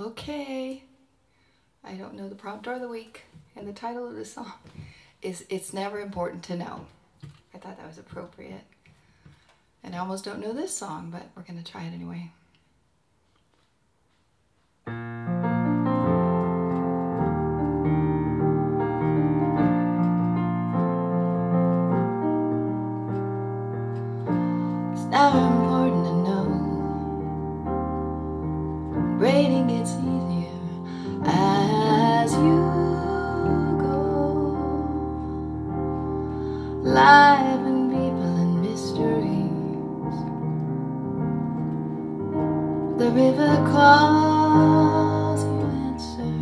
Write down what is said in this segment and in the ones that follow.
Okay. I don't know the prompt or the week, and the title of the song is It's Never Important to Know. I thought that was appropriate. And I almost don't know this song, but we're going to try it anyway. It's never Braiding gets easier as you go. Life and people and mysteries. The river calls you answer.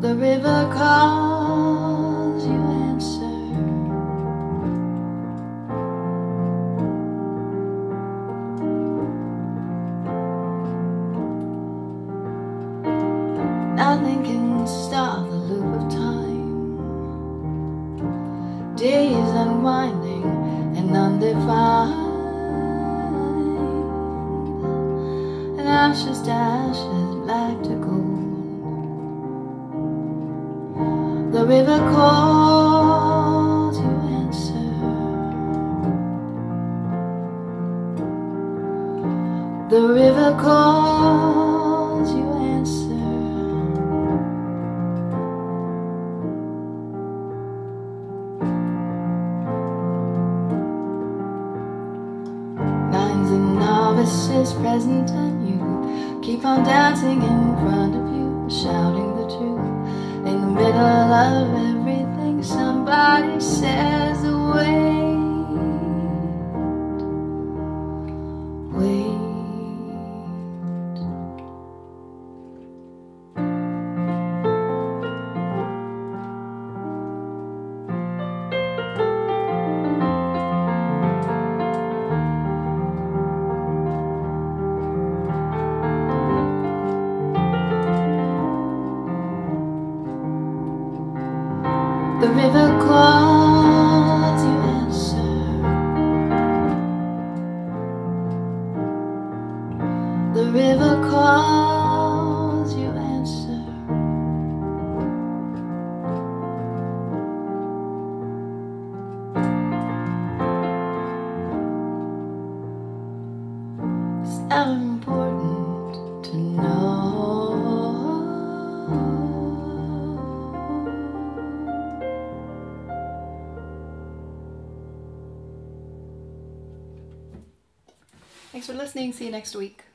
The river calls Nothing can stop the loop of time. Days unwinding and undefined. And ashes to ashes, black to gold. The river calls you answer. The river calls you answer. And novices present and you keep on dancing in front of you, shouting the truth in the middle of everything. The river calls you answer. The river calls you answer. It's never important to know. Thanks for listening. See you next week.